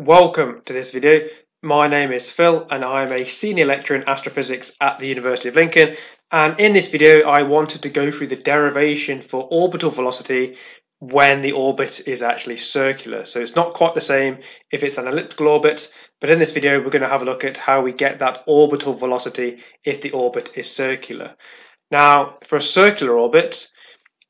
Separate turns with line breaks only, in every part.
Welcome to this video. My name is Phil and I am a senior lecturer in astrophysics at the University of Lincoln and in this video I wanted to go through the derivation for orbital velocity when the orbit is actually circular. So it's not quite the same if it's an elliptical orbit but in this video we're going to have a look at how we get that orbital velocity if the orbit is circular. Now for a circular orbit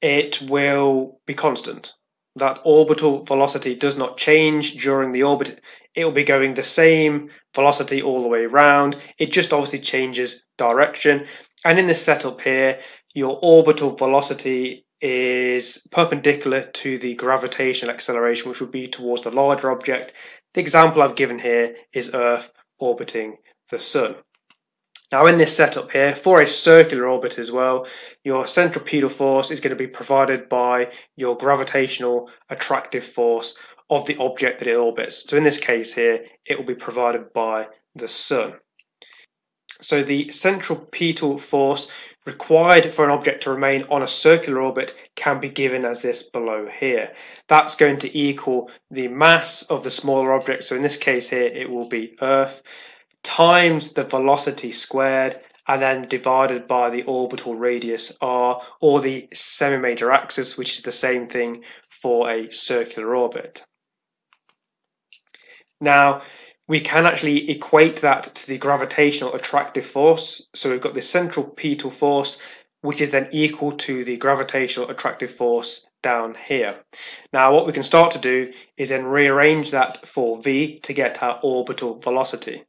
it will be constant that orbital velocity does not change during the orbit. It will be going the same velocity all the way around. It just obviously changes direction. And in this setup here, your orbital velocity is perpendicular to the gravitational acceleration, which would be towards the larger object. The example I've given here is Earth orbiting the Sun. Now in this setup here, for a circular orbit as well, your centripetal force is going to be provided by your gravitational attractive force of the object that it orbits. So in this case here, it will be provided by the Sun. So the centripetal force required for an object to remain on a circular orbit can be given as this below here. That's going to equal the mass of the smaller object. So in this case here, it will be Earth times the velocity squared and then divided by the orbital radius r or the semi-major axis which is the same thing for a circular orbit. Now we can actually equate that to the gravitational attractive force so we've got the centripetal force which is then equal to the gravitational attractive force down here. Now what we can start to do is then rearrange that for v to get our orbital velocity.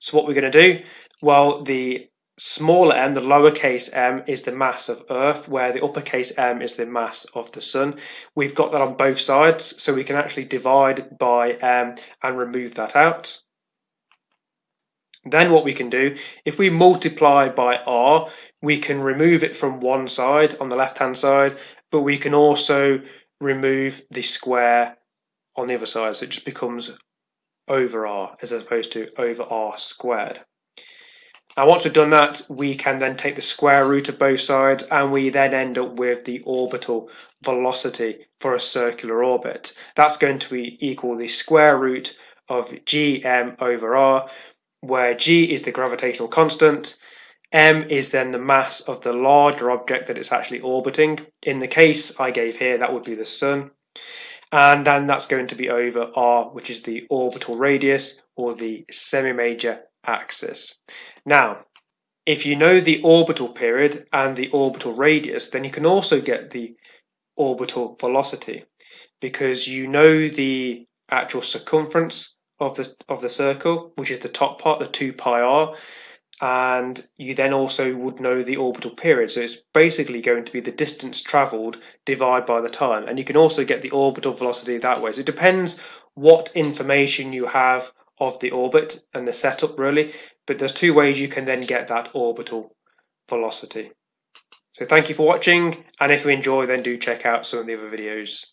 So what we're going to do, well, the smaller m, the lowercase m, is the mass of Earth, where the uppercase m is the mass of the Sun. We've got that on both sides, so we can actually divide by m and remove that out. Then what we can do, if we multiply by r, we can remove it from one side on the left hand side, but we can also remove the square on the other side. So it just becomes over r as opposed to over r squared. Now once we've done that, we can then take the square root of both sides and we then end up with the orbital velocity for a circular orbit. That's going to be equal the square root of gm over r, where g is the gravitational constant, m is then the mass of the larger object that it's actually orbiting. In the case I gave here, that would be the sun and then that's going to be over r, which is the orbital radius or the semi-major axis. Now, if you know the orbital period and the orbital radius, then you can also get the orbital velocity because you know the actual circumference of the of the circle, which is the top part, the 2 pi r, and you then also would know the orbital period. So it's basically going to be the distance travelled divided by the time. And you can also get the orbital velocity that way. So it depends what information you have of the orbit and the setup really. But there's two ways you can then get that orbital velocity. So thank you for watching. And if you enjoy, then do check out some of the other videos.